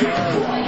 Uh,